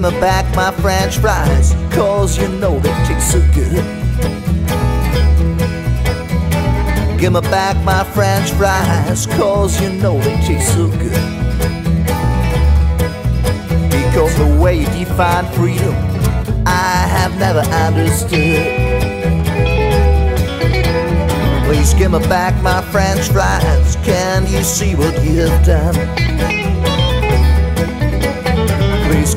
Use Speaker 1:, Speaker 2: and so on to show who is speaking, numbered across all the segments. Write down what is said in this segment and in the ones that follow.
Speaker 1: Give me back my french fries, cause you know they taste so good. Give me back my french fries, cause you know they taste so good. Because the way you define freedom, I have never understood. Please give me back my french fries, can you see what you have done?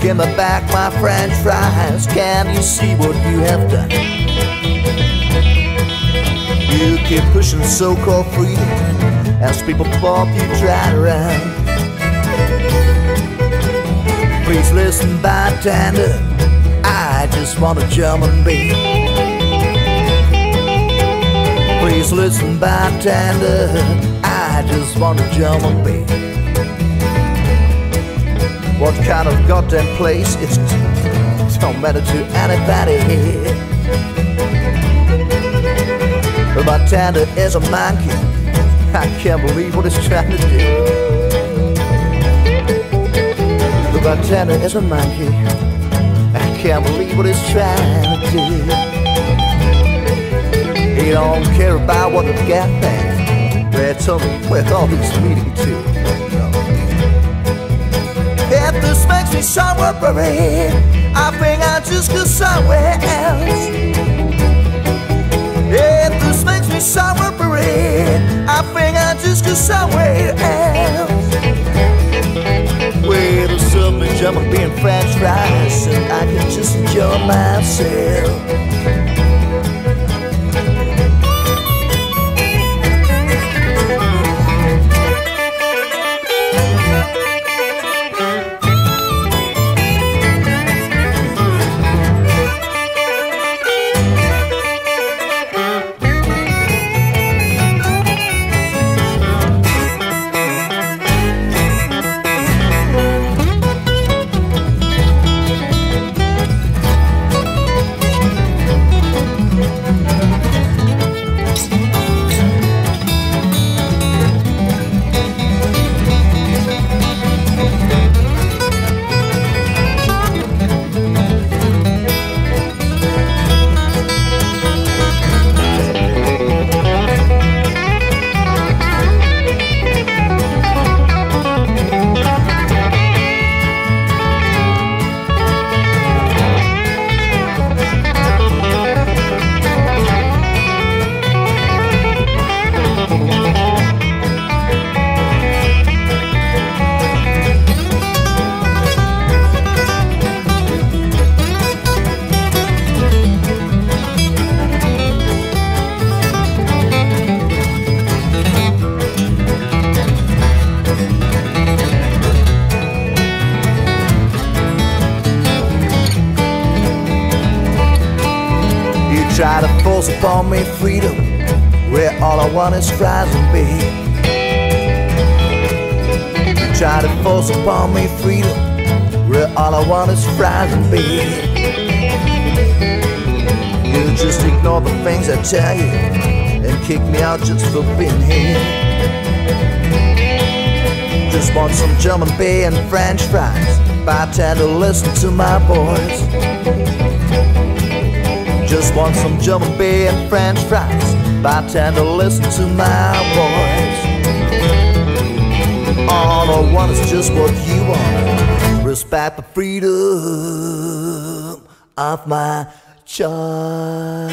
Speaker 1: Give me back my french fries. Can you see what you have done? You keep pushing so-called freedom as people bump you right around. Please listen, bartender. I just want a German beer. Please listen, bartender. I just want a German beer. What kind of goddamn place? Is it? It's don't matter to anybody here. The bartender is a monkey. I can't believe what he's trying to do. The bartender is a monkey. I can't believe what he's trying to do. He don't care about what the got back. They tell me where all he's leading to. This makes me somewhere buried, I think I'll just go somewhere else. If this makes me somewhere buried, I think I'll just go somewhere else. Where the sun me jumping, being french fries, and I can just enjoy myself. Beer and French fries. Bartender, listen to my voice. Just want some German beer and French fries. Bartender, listen to my voice. All I want is just what you want. Respect the freedom of my child.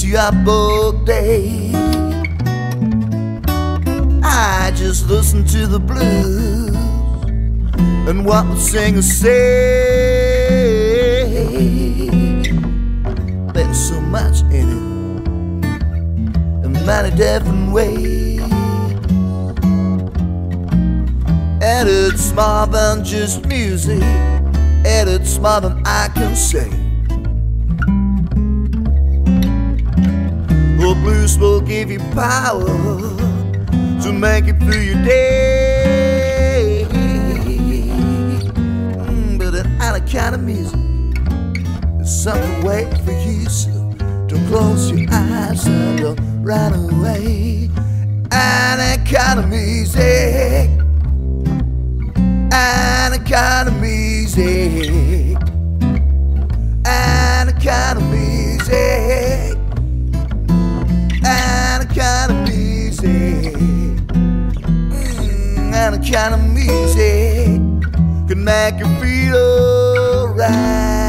Speaker 1: What brings you up all day. I just listen to the blues and what the singers say. There's so much in it, in many different ways. And it's more than just music, and it's more than I can say. The blues will give you power to make it through your day. Mm, but an other kind of music is something waiting for you. So don't close your eyes and don't run away. Any kind of music, any kind of music, any kind of music kind of music, mm, and a kind of music can make you feel alright.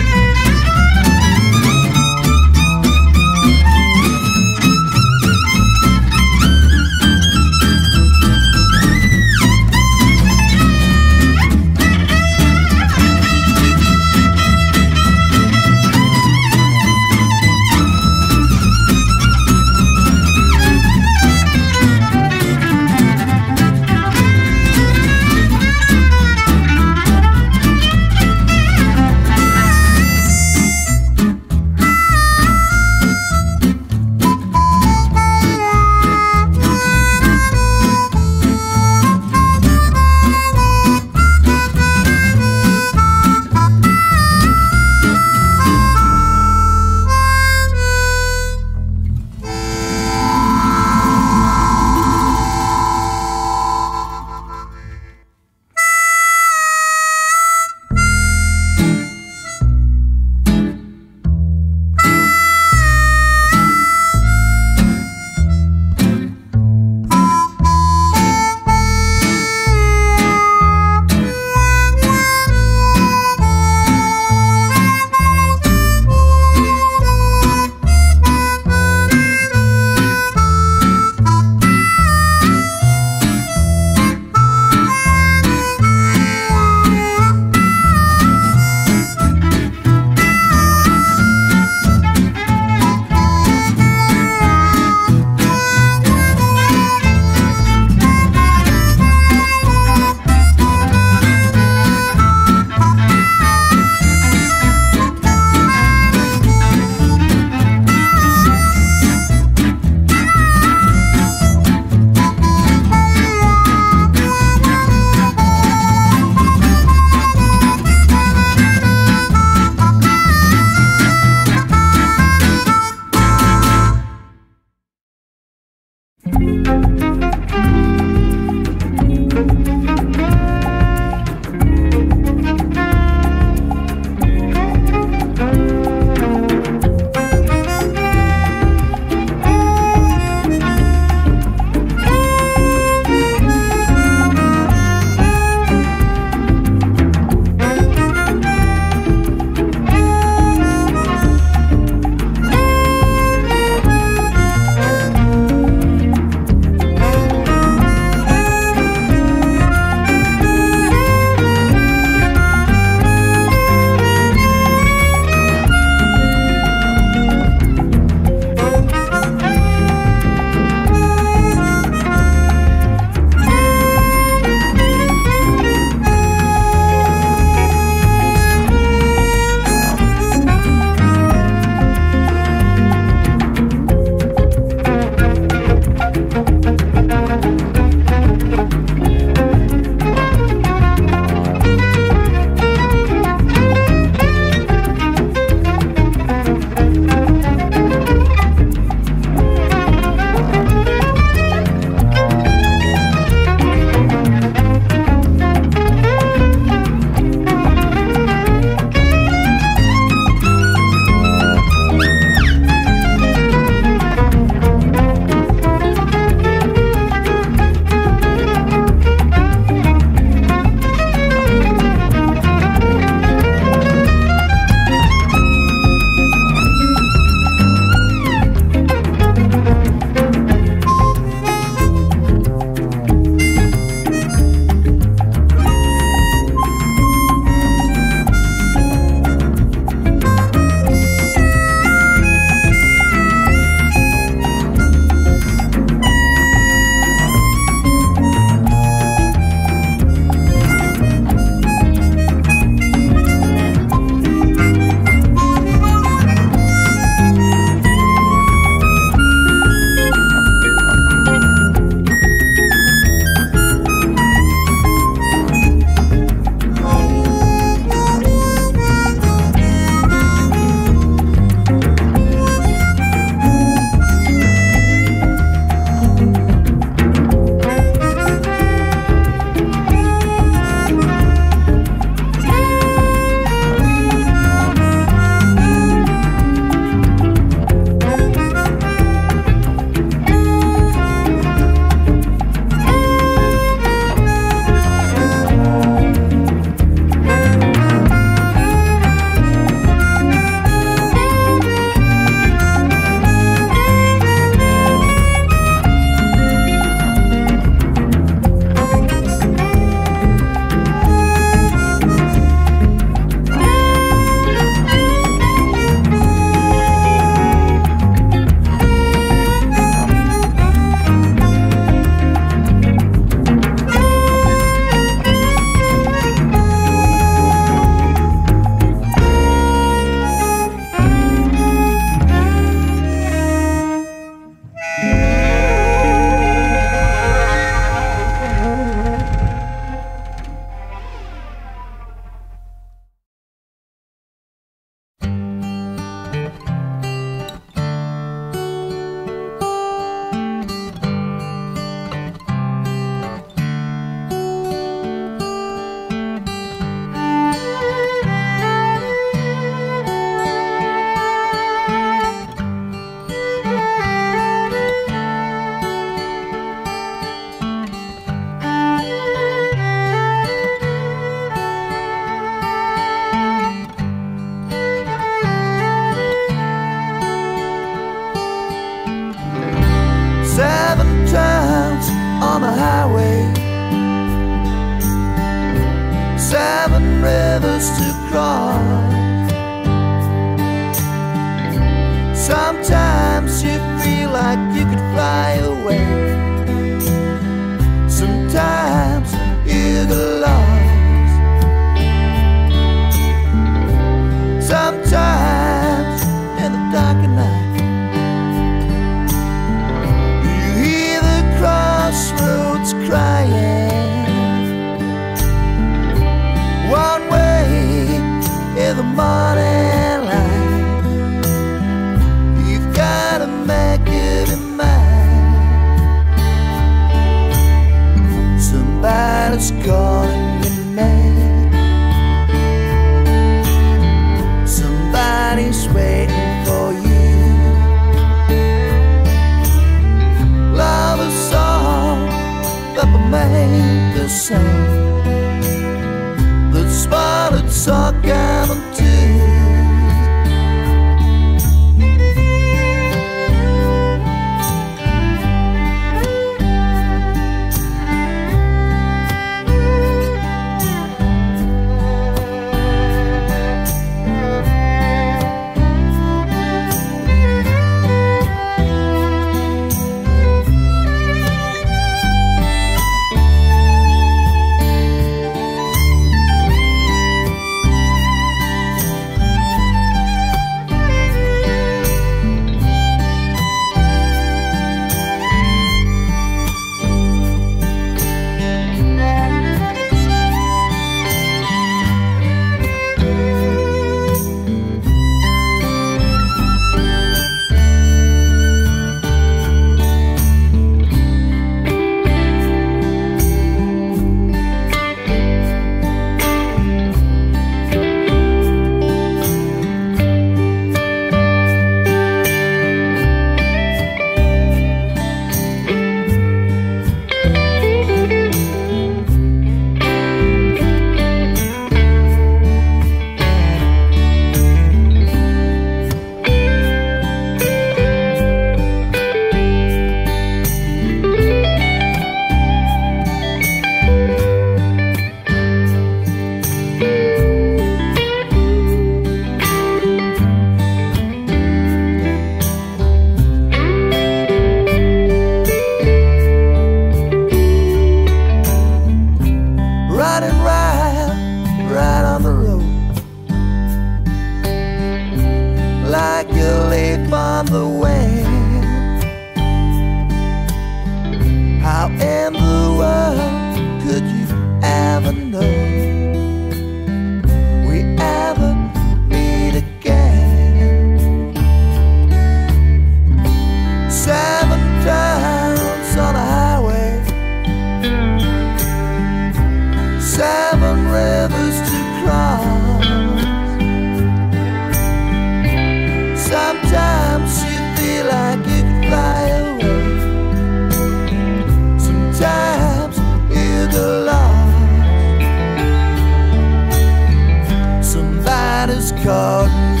Speaker 1: Somebody's